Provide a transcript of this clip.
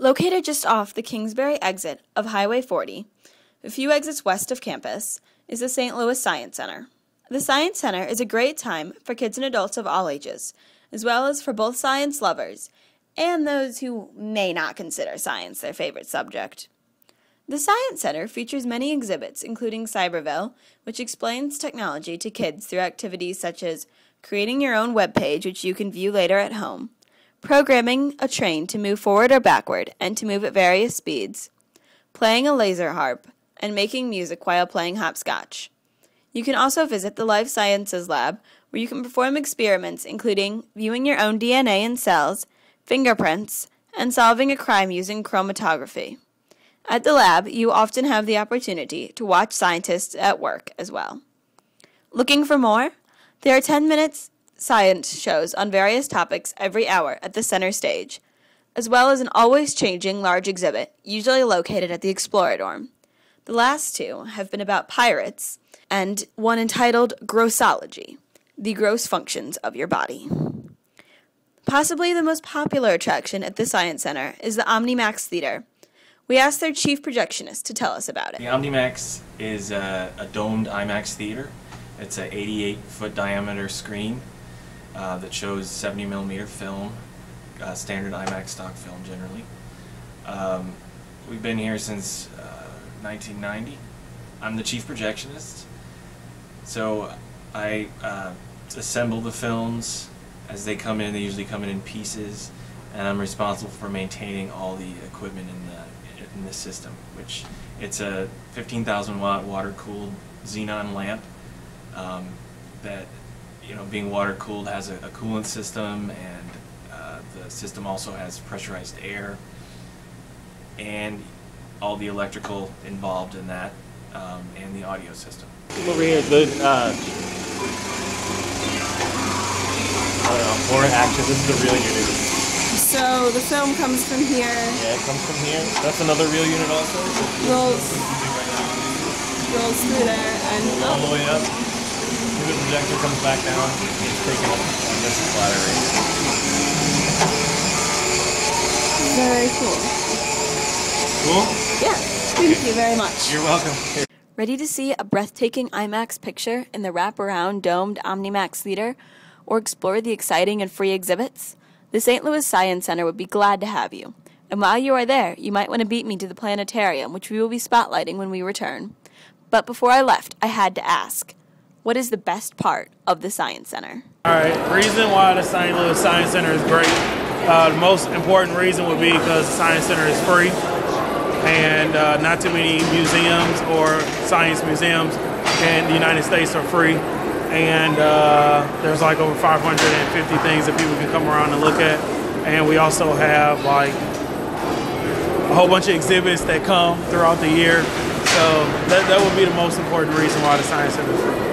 Located just off the Kingsbury exit of Highway 40, a few exits west of campus, is the St. Louis Science Center. The Science Center is a great time for kids and adults of all ages, as well as for both science lovers and those who may not consider science their favorite subject. The Science Center features many exhibits, including Cyberville, which explains technology to kids through activities such as creating your own web page, which you can view later at home, programming a train to move forward or backward and to move at various speeds, playing a laser harp, and making music while playing hopscotch. You can also visit the Life Sciences Lab, where you can perform experiments including viewing your own DNA in cells, fingerprints, and solving a crime using chromatography. At the lab, you often have the opportunity to watch scientists at work as well. Looking for more? There are 10 minutes science shows on various topics every hour at the center stage, as well as an always changing large exhibit, usually located at the Exploradome. The last two have been about pirates, and one entitled Grossology The Gross Functions of Your Body. Possibly the most popular attraction at the Science Center is the OmniMax Theater. We asked their chief projectionist to tell us about it. The OmniMax is a, a domed IMAX theater. It's an 88 foot diameter screen uh, that shows 70 millimeter film, uh, standard IMAX stock film generally. Um, we've been here since uh, 1990. I'm the chief projectionist, so I uh, assemble the films as they come in. They usually come in in pieces, and I'm responsible for maintaining all the equipment in the in this system, which it's a 15,000 watt water cooled xenon lamp um, that you know, being water cooled has a, a coolant system, and uh, the system also has pressurized air, and all the electrical involved in that, um, and the audio system. Over here, the uh, for action. This is the reel unit. So the film comes from here. Yeah, it comes from here. That's another reel unit also. Rolls, rolls through there and all the way up the projector comes back down, it's taken up on this splatter right Very cool. Cool? Yeah. Thank okay. you very much. You're welcome. Here. Ready to see a breathtaking IMAX picture in the wraparound domed OmniMax Theater or explore the exciting and free exhibits? The St. Louis Science Center would be glad to have you. And while you are there, you might want to beat me to the planetarium, which we will be spotlighting when we return. But before I left, I had to ask what is the best part of the Science Center? All right, reason why the St. Louis Science Center is great. Uh, the most important reason would be because the Science Center is free, and uh, not too many museums or science museums in the United States are free. And uh, there's like over 550 things that people can come around and look at. And we also have like a whole bunch of exhibits that come throughout the year. So that, that would be the most important reason why the Science Center is free.